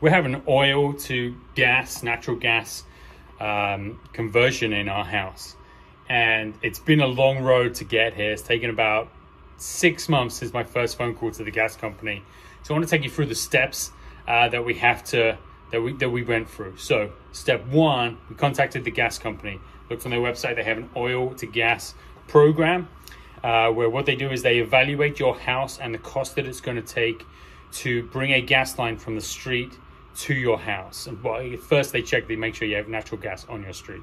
we have an oil to gas, natural gas um, conversion in our house. And it's been a long road to get here. It's taken about six months since my first phone call to the gas company. So I want to take you through the steps uh, that we have to that we that we went through. So step one, we contacted the gas company. Looked on their website. They have an oil to gas program uh, where what they do is they evaluate your house and the cost that it's going to take to bring a gas line from the street to your house. And first they check, they make sure you have natural gas on your street.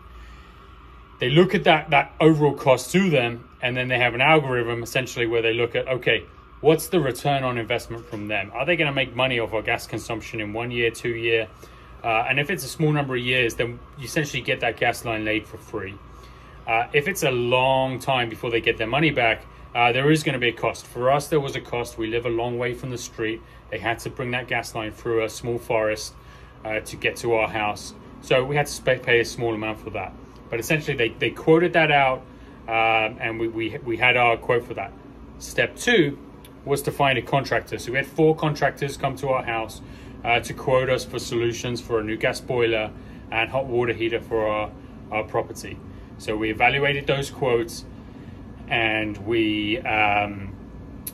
They look at that that overall cost to them, and then they have an algorithm essentially where they look at okay, what's the return on investment from them? Are they going to make money off our gas consumption in one year, two year? Uh, and if it's a small number of years, then you essentially get that gas line laid for free. Uh, if it's a long time before they get their money back, uh, there is going to be a cost. For us, there was a cost. We live a long way from the street. They had to bring that gas line through a small forest uh, to get to our house. So we had to pay a small amount for that. But essentially, they, they quoted that out, um, and we, we, we had our quote for that. Step two was to find a contractor. So we had four contractors come to our house uh, to quote us for solutions for a new gas boiler and hot water heater for our, our property. So we evaluated those quotes and we um,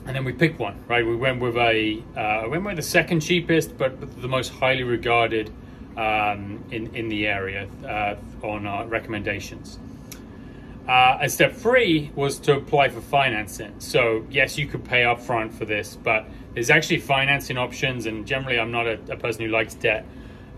and then we picked one. Right, we went with a uh, went with the second cheapest, but the most highly regarded um, in in the area uh, on our recommendations. Uh, and step three was to apply for financing. So yes, you could pay upfront for this, but there's actually financing options. And generally, I'm not a, a person who likes debt,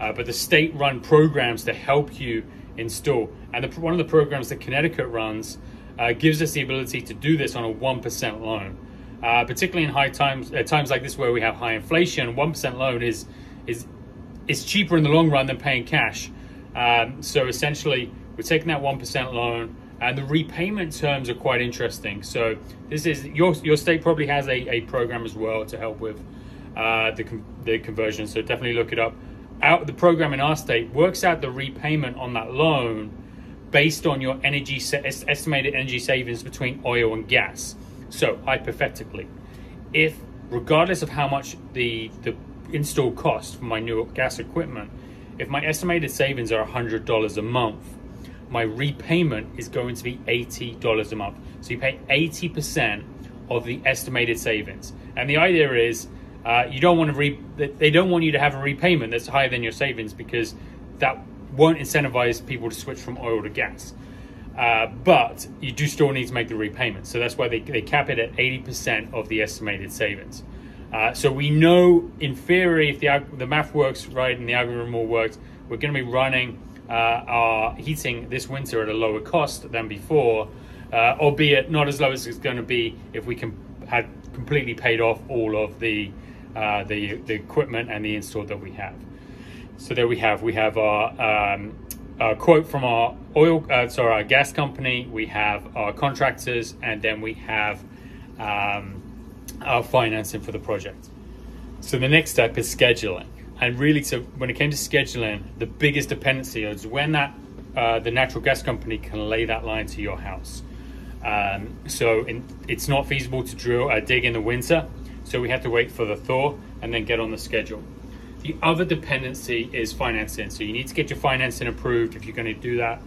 uh, but the state-run programs to help you install. And the, one of the programs that Connecticut runs uh, gives us the ability to do this on a 1% loan. Uh, particularly in high times, at times like this where we have high inflation, 1% loan is, is, is cheaper in the long run than paying cash. Um, so essentially, we're taking that 1% loan, and the repayment terms are quite interesting. So this is your, your state probably has a, a program as well to help with uh, the, the conversion. So definitely look it up. Out the program in our state works out the repayment on that loan based on your energy estimated energy savings between oil and gas. So hypothetically, if regardless of how much the the install cost for my new gas equipment, if my estimated savings are $100 a month, my repayment is going to be $80 a month. So you pay 80% of the estimated savings. And the idea is uh, you don't want to re- they don't want you to have a repayment that's higher than your savings because that won't incentivize people to switch from oil to gas. Uh, but you do still need to make the repayment. So that's why they, they cap it at 80% of the estimated savings. Uh, so we know in theory, if the, the math works right and the algorithm all works, we're going to be running uh, our heating this winter at a lower cost than before, uh, albeit not as low as it's going to be if we can had completely paid off all of the, uh, the, the equipment and the install that we have. So there we have we have our um, quote from our oil, uh, sorry, our gas company. We have our contractors, and then we have um, our financing for the project. So the next step is scheduling, and really, so when it came to scheduling, the biggest dependency is when that uh, the natural gas company can lay that line to your house. Um, so in, it's not feasible to drill uh, dig in the winter, so we have to wait for the thaw and then get on the schedule. The other dependency is financing. So you need to get your financing approved if you're going to do that.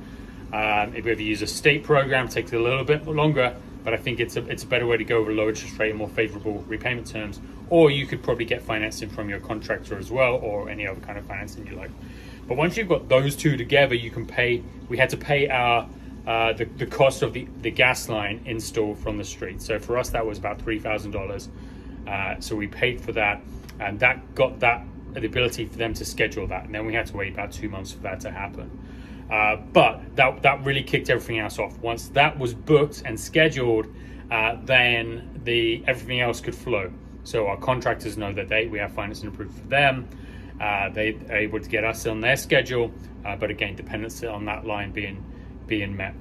Um, if you ever use a state program, it takes a little bit longer, but I think it's a, it's a better way to go with a low interest rate and more favorable repayment terms. Or you could probably get financing from your contractor as well, or any other kind of financing you like. But once you've got those two together, you can pay. We had to pay our uh, the, the cost of the, the gas line installed from the street. So for us, that was about three thousand uh, dollars. So we paid for that, and that got that the ability for them to schedule that. And then we had to wait about two months for that to happen. Uh, but that, that really kicked everything else off. Once that was booked and scheduled, uh, then the everything else could flow. So our contractors know that they we have financing approved for them. Uh, they are able to get us on their schedule, uh, but again, dependency on that line being being met.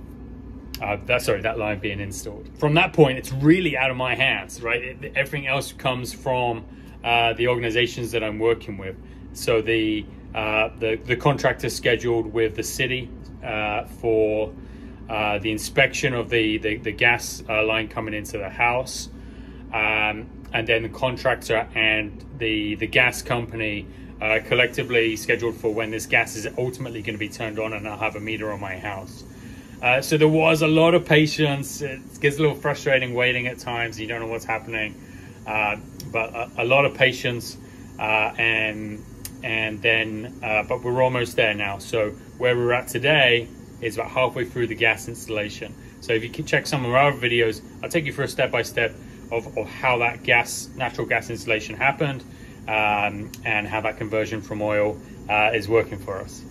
Uh, that sorry, that line being installed. From that point, it's really out of my hands, right? It, everything else comes from uh, the organizations that I'm working with. So the uh, the, the contractor scheduled with the city uh, for uh, the inspection of the, the, the gas uh, line coming into the house. Um, and then the contractor and the, the gas company collectively scheduled for when this gas is ultimately going to be turned on and I'll have a meter on my house. So there was a lot of patience. It gets a little frustrating waiting at times. You don't know what's happening, uh, but a, a, lot of patience, uh, and and then uh, but we're almost there now. So where we're at today is about halfway through the gas installation. So if you can check some of our videos, I'll take you through a step by step of, of how that gas natural gas installation happened um, and how that conversion from oil uh, is working for us.